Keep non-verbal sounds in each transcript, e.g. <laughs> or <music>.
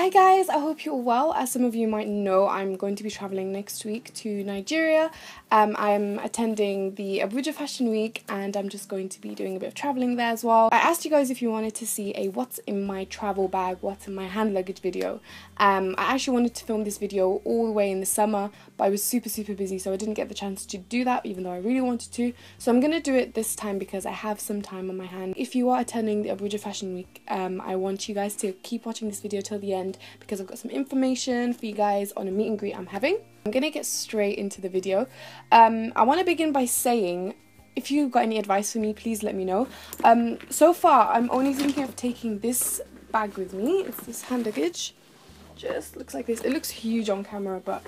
Hi guys, I hope you're well. As some of you might know, I'm going to be traveling next week to Nigeria. Um, I'm attending the Abuja Fashion Week and I'm just going to be doing a bit of traveling there as well. I asked you guys if you wanted to see a what's in my travel bag, what's in my hand luggage video. Um, I actually wanted to film this video all the way in the summer, but I was super super busy so I didn't get the chance to do that even though I really wanted to. So I'm going to do it this time because I have some time on my hand. If you are attending the Abuja Fashion Week, um, I want you guys to keep watching this video till the end because I've got some information for you guys on a meet and greet I'm having. I'm to get straight into the video. Um, I want to begin by saying if you've got any advice for me, please let me know. Um, so far, I'm only thinking of taking this bag with me. It's this hand luggage. Just looks like this. It looks huge on camera, but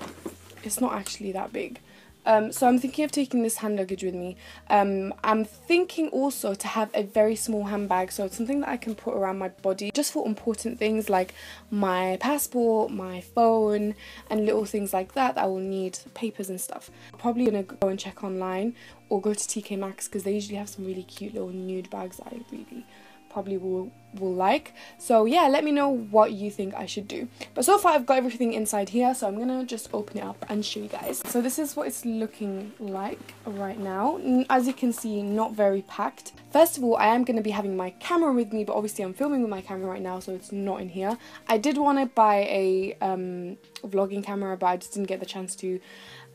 it's not actually that big. Um, so I'm thinking of taking this hand luggage with me. Um, I'm thinking also to have a very small handbag, so it's something that I can put around my body just for important things like my passport, my phone, and little things like that. that I will need papers and stuff. Probably gonna go and check online or go to TK Maxx because they usually have some really cute little nude bags that I really probably will will like. So yeah let me know what you think I should do. But so far I've got everything inside here so I'm gonna just open it up and show you guys. So this is what it's looking like right now. As you can see not very packed. First of all I am to be having my camera with me but obviously I'm filming with my camera right now so it's not in here. I did want to buy a um, vlogging camera but I just didn't get the chance to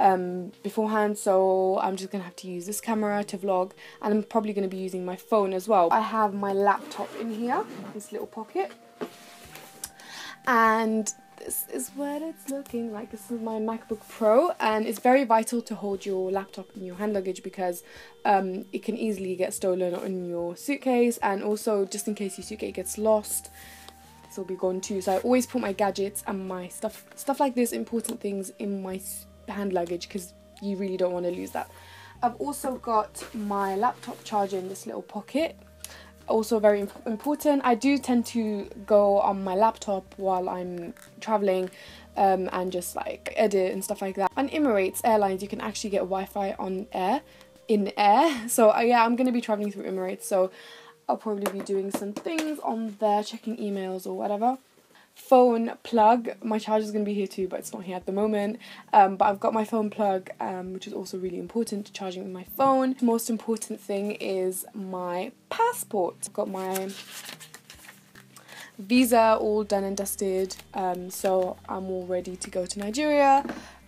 um, beforehand so I'm just gonna have to use this camera to vlog and I'm probably gonna be using my phone as well. I have my laptop in here, this little pocket and this is what it's looking like. This is my MacBook Pro and it's very vital to hold your laptop in your hand luggage because um, it can easily get stolen in your suitcase and also just in case your suitcase gets lost this will be gone too so I always put my gadgets and my stuff stuff like this important things in my hand luggage because you really don't want to lose that. I've also got my laptop charger in this little pocket. Also very imp important. I do tend to go on my laptop while I'm traveling um, and just like edit and stuff like that. On Emirates Airlines you can actually get Wi-Fi on air, in air. <laughs> So uh, yeah, I'm going to be traveling through Emirates so I'll probably be doing some things on there, checking emails or whatever phone plug. My charger is going to be here too, but it's not here at the moment. Um, but I've got my phone plug, um, which is also really important to charging my phone. The most important thing is my passport. I've got my visa all done and dusted, um, so I'm all ready to go to Nigeria.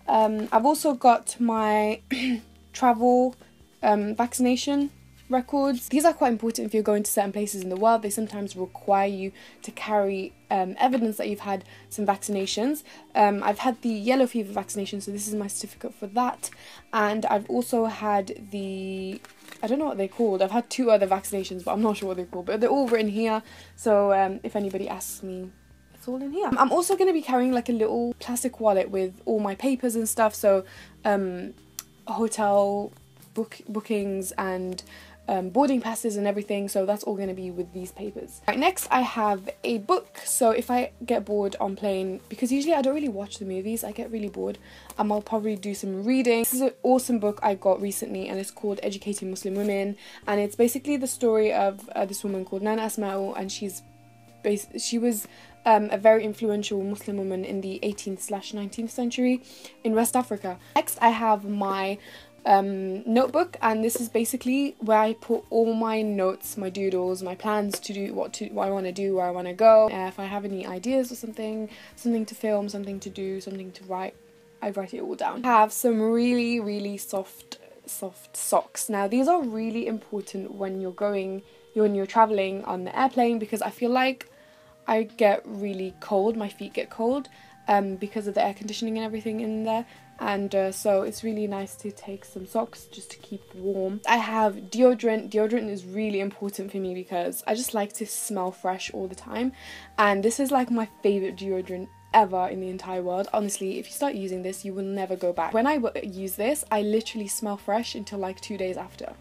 Um, I've also got my <clears throat> travel um, vaccination records. These are quite important if you're going to certain places in the world. They sometimes require you to carry um, evidence that you've had some vaccinations. Um, I've had the yellow fever vaccination, so this is my certificate for that. And I've also had the, I don't know what they're called. I've had two other vaccinations, but I'm not sure what they're called. But they're all written here, so um, if anybody asks me, it's all in here. I'm also going to be carrying like a little plastic wallet with all my papers and stuff, so um, hotel book bookings and um, boarding passes and everything so that's all going to be with these papers. Right, next I have a book so if I get bored on plane because usually I don't really watch the movies I get really bored um, I'll probably do some reading. This is an awesome book I got recently and it's called Educating Muslim Women and it's basically the story of uh, this woman called Nana Asma'u and she's she was um, a very influential Muslim woman in the 18th slash 19th century in West Africa. Next I have my um, notebook and this is basically where I put all my notes, my doodles, my plans to do what to what I want to do, where I want to go. Uh, if I have any ideas or something, something to film, something to do, something to write, I write it all down. I have some really really soft soft socks. Now these are really important when you're going when you're traveling on the airplane because I feel like I get really cold, my feet get cold um, because of the air conditioning and everything in there and uh, so it's really nice to take some socks just to keep warm. I have deodorant. Deodorant is really important for me because I just like to smell fresh all the time and this is like my favourite deodorant ever in the entire world. Honestly, if you start using this, you will never go back. When I use this, I literally smell fresh until like two days after.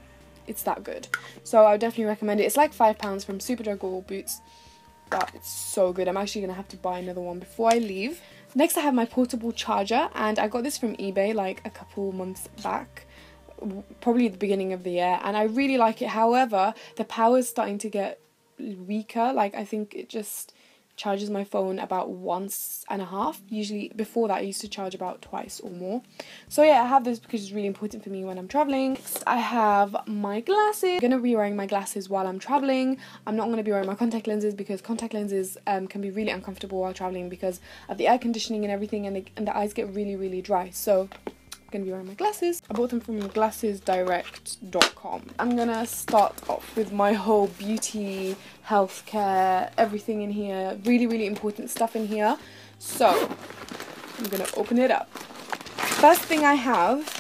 It's that good. So I would definitely recommend it. It's like £5 from Superdrug or Boots, but it's so good. I'm actually going to have to buy another one before I leave. Next I have my portable charger and I got this from eBay like a couple months back probably the beginning of the year and I really like it. However the power is starting to get weaker. Like I think it just charges my phone about once and a half. Usually before that I used to charge about twice or more. So yeah, I have this because it's really important for me when I'm traveling. Next, I have my glasses. I'm to be wearing my glasses while I'm traveling. I'm not to be wearing my contact lenses because contact lenses um, can be really uncomfortable while traveling because of the air conditioning and everything and and the eyes get really really dry. So gonna be wearing my glasses. I bought them from glassesdirect.com. I'm gonna start off with my whole beauty, healthcare, everything in here. Really, really important stuff in here. So, I'm gonna open it up. First thing I have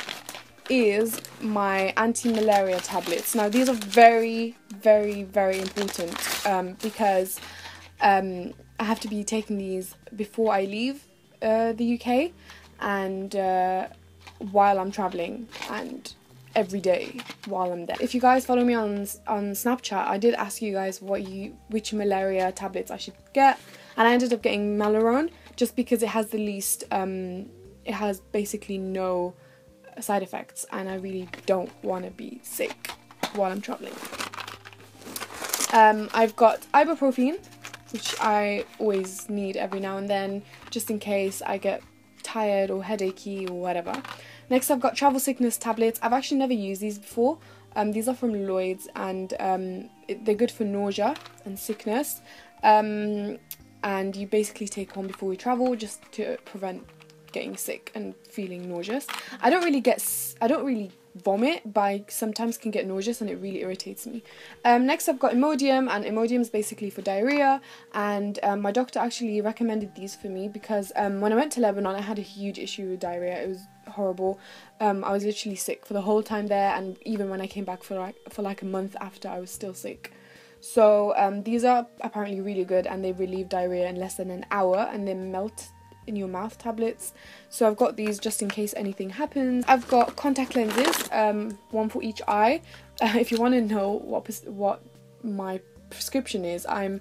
is my anti-malaria tablets. Now, these are very, very, very important um, because um, I have to be taking these before I leave uh, the UK and uh, while I'm traveling and every day while I'm there. If you guys follow me on on Snapchat, I did ask you guys what you which malaria tablets I should get, and I ended up getting Malarone just because it has the least. Um, it has basically no side effects, and I really don't want to be sick while I'm traveling. Um, I've got ibuprofen, which I always need every now and then, just in case I get tired or headachy or whatever. Next I've got travel sickness tablets. I've actually never used these before. Um, these are from Lloyd's and um, it, they're good for nausea and sickness. Um, and you basically take one before you travel just to prevent getting sick and feeling nauseous. I don't really get, I don't really vomit, but I sometimes can get nauseous and it really irritates me. Um, next I've got Imodium and Imodium is basically for diarrhea and um, my doctor actually recommended these for me because um, when I went to Lebanon I had a huge issue with diarrhea. It was horrible. Um, I was literally sick for the whole time there and even when I came back for like, for like a month after I was still sick. So um, these are apparently really good and they relieve diarrhea in less than an hour and they melt in your mouth tablets. So I've got these just in case anything happens. I've got contact lenses, um, one for each eye. Uh, <laughs> if you want to know what what my prescription is, I'm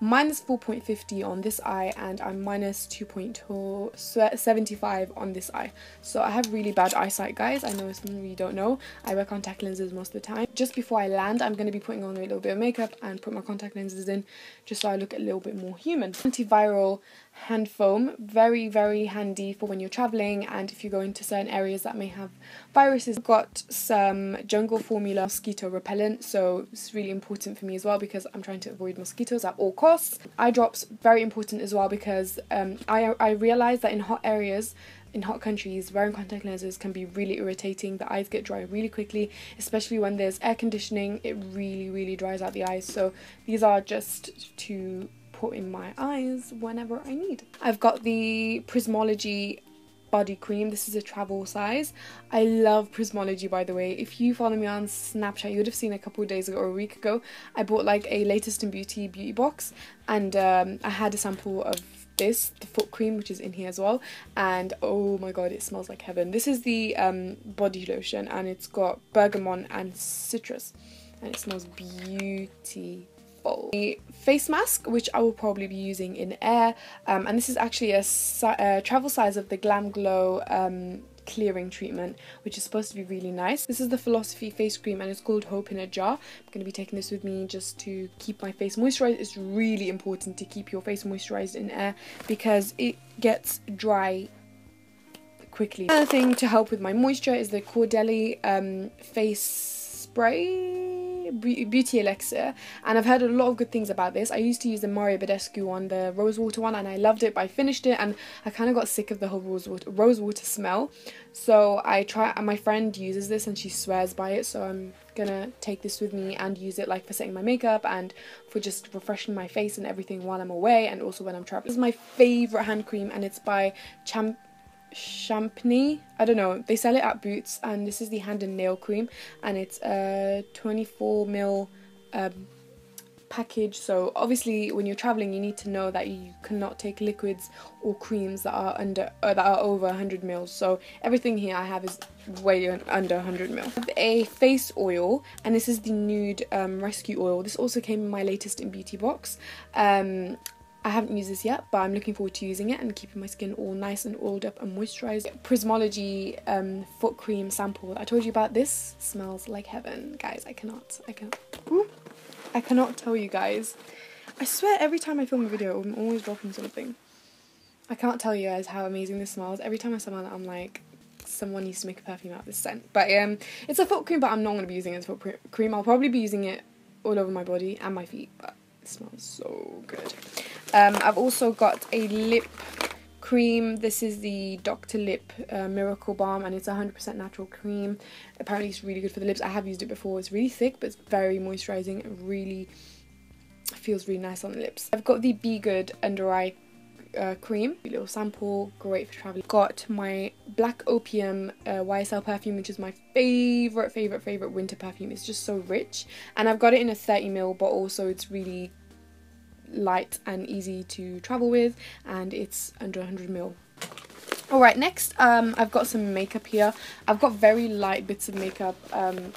minus 4.50 on this eye and I'm minus 2.75 on this eye. So I have really bad eyesight guys, I know some of you don't know. I wear contact lenses most of the time. Just before I land I'm going to be putting on a little bit of makeup and put my contact lenses in just so I look a little bit more human. Antiviral hand foam, very very handy for when you're traveling and if you go into certain areas that may have viruses. I've got some jungle formula mosquito repellent so it's really important for me as well because I'm trying to avoid mosquitoes at all costs. Eye drops, very important as well because um, I, I realise that in hot areas in hot countries, wearing contact lenses can be really irritating. The eyes get dry really quickly, especially when there's air conditioning. It really, really dries out the eyes. So these are just to put in my eyes whenever I need. I've got the Prismologie body cream. This is a travel size. I love Prismologie by the way. If you follow me on Snapchat, you would have seen a couple of days ago or a week ago, I bought like a latest in beauty beauty box and um, I had a sample of this, the foot cream, which is in here as well. And oh my god, it smells like heaven. This is the um, body lotion and it's got bergamot and citrus and it smells a face mask, which I will probably be using in air, um, and this is actually a, a, travel size of the Glam Glow um, clearing treatment, which is supposed to be really nice. This is the Philosophy face cream and it's called Hope in a Jar. I'm going to be taking this with me just to keep my face moisturized. It's really important to keep your face moisturized in air because it gets dry quickly. Another thing to help with my moisture is the Caudalie um, face spray Beauty Elixir and I've heard a lot of good things about this. I used to use the Mario Badescu one, the rose water one and I loved it but I finished it and I kind of got sick of the whole rose water, rose water smell. So I try and my friend uses this and she swears by it so I'm gonna take this with me and use it like for setting my makeup and for just refreshing my face and everything while I'm away and also when I'm traveling. This is my favourite hand cream and it's by Champ Champney. I don't know. They sell it at Boots, and this is the hand and nail cream, and it's a 24 ml um, package. So obviously, when you're traveling, you need to know that you cannot take liquids or creams that are under uh, that are over 100 mils. So everything here I have is way under 100 mil. a face oil, and this is the nude um, rescue oil. This also came in my latest in beauty box. Um, I haven't used this yet, but I'm looking forward to using it and keeping my skin all nice and oiled up and moisturized. Prismologie um, foot cream sample. I told you about this. Smells like heaven, guys. I cannot. I cannot. I cannot tell you guys I swear every time I film a video, I'm always dropping something. I can't tell you guys how amazing this smells. Every time I smell it, I'm like, someone needs to make a perfume out of this scent. But um, it's a foot cream, but I'm not going to be using it as foot cream. I'll probably be using it all over my body and my feet, but it smells so good. Um, I've also got a lip cream. This is the Dr. Lipp uh, Miracle Balm and it's 100% natural cream. Apparently it's really good for the lips. I have used it before. It's really thick but it's very moisturizing. It really feels really nice on the lips. I've got the Be Good Under Eye uh, cream. Little sample, great for traveling. Got my Black Opium uh, YSL perfume, which is my favorite, favorite, favorite winter perfume. It's just so rich. And I've got it in a 30ml bottle, so it's really light and easy to travel with. And it's under 100ml. Alright, next um, I've got some makeup here. I've got very light bits of makeup. Um,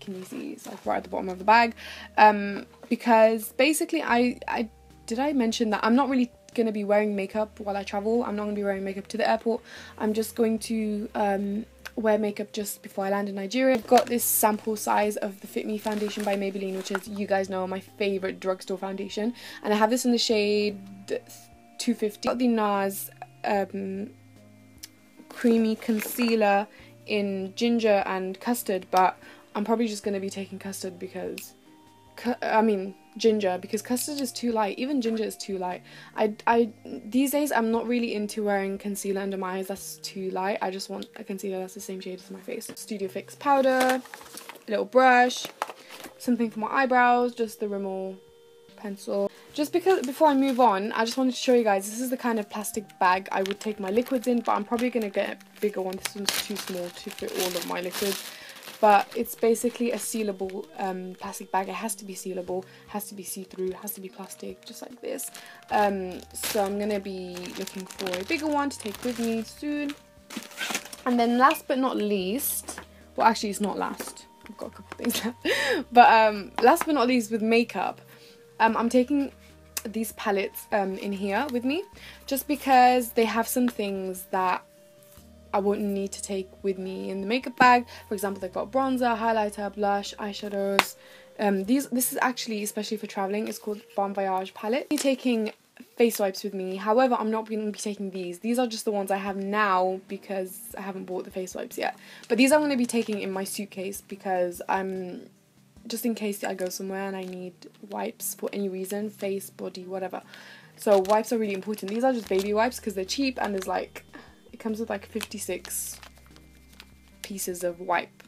can you see? It's like right at the bottom of the bag. Um, because basically I, I did I mention that I'm not really to be wearing makeup while I travel. I'm not to be wearing makeup to the airport. I'm just going to um, wear makeup just before I land in Nigeria. I've got this sample size of the Fit Me foundation by Maybelline, which is, you guys know, my favourite drugstore foundation. And I have this in the shade 250. Got the NARS um, creamy concealer in ginger and custard, but I'm probably just to be taking custard because, I mean, ginger because custard is too light. Even ginger is too light. I, I these days I'm not really into wearing concealer under my eyes. That's too light. I just want a concealer that's the same shade as my face. Studio Fix powder, a little brush, something for my eyebrows, just the Rimmel pencil. Just because before I move on, I just wanted to show you guys this is the kind of plastic bag I would take my liquids in, but I'm probably gonna get a bigger one. This one's too small to fit all of my liquids but it's basically a sealable um, plastic bag. It has to be sealable, has to be see-through, has to be plastic, just like this. Um, so I'm going to be looking for a bigger one to take with me soon. And then last but not least, well actually it's not last, I've got a couple things <laughs> left. but um, last but not least with makeup, um, I'm taking these palettes um, in here with me just because they have some things that I wouldn't need to take with me in the makeup bag. For example, they've got bronzer, highlighter, blush, eyeshadows. Um, these This is actually, especially for travelling, it's called Bon Voyage palette. I'm taking face wipes with me. However, I'm not going to be taking these. These are just the ones I have now because I haven't bought the face wipes yet. But these I'm going to be taking in my suitcase because I'm just in case I go somewhere and I need wipes for any reason, face, body, whatever. So wipes are really important. These are just baby wipes because they're cheap and there's like it comes with like 56 pieces of wipe.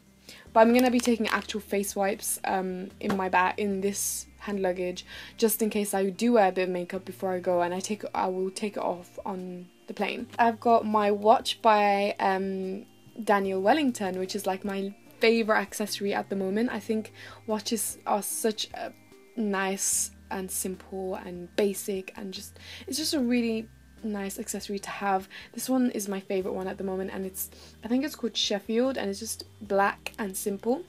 But I'm going to be taking actual face wipes um, in my bag, in this hand luggage, just in case I do wear a bit of makeup before I go and I take I will take it off on the plane. I've got my watch by um, Daniel Wellington, which is like my favorite accessory at the moment. I think watches are such a nice and simple and basic and just it's just a really nice accessory to have. This one is my favorite one at the moment and it's I think it's called Sheffield and it's just black and simple.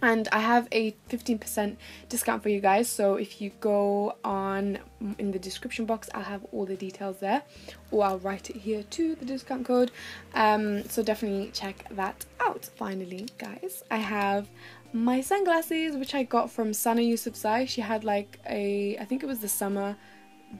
And I have a 15% discount for you guys so if you go on in the description box I'll have all the details there or I'll write it here to the discount code um, so definitely check that out. Finally guys I have my sunglasses which I got from Sana Yousafzai. She had like a I think it was the summer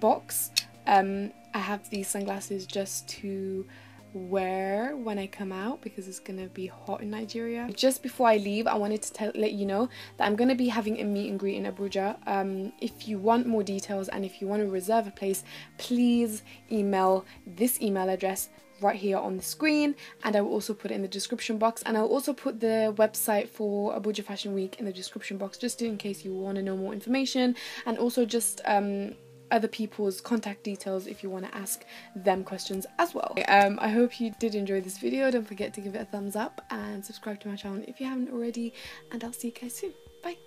box um, I have these sunglasses just to wear when I come out because it's gonna be hot in Nigeria. Just before I leave, I wanted to tell, let you know that I'm gonna be having a meet and greet in Abuja. Um, if you want more details and if you want to reserve a place, please email this email address right here on the screen and I will also put it in the description box and I'll also put the website for Abuja Fashion Week in the description box just in case you want to know more information and also just um, other people's contact details if you want to ask them questions as well. Um, I hope you did enjoy this video. Don't forget to give it a thumbs up and subscribe to my channel if you haven't already and I'll see you guys soon. Bye!